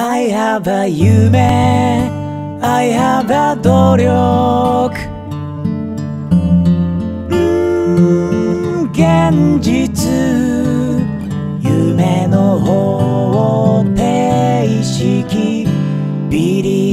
I have a 夢. I have a 努力.ん現実.夢の方程式ビリ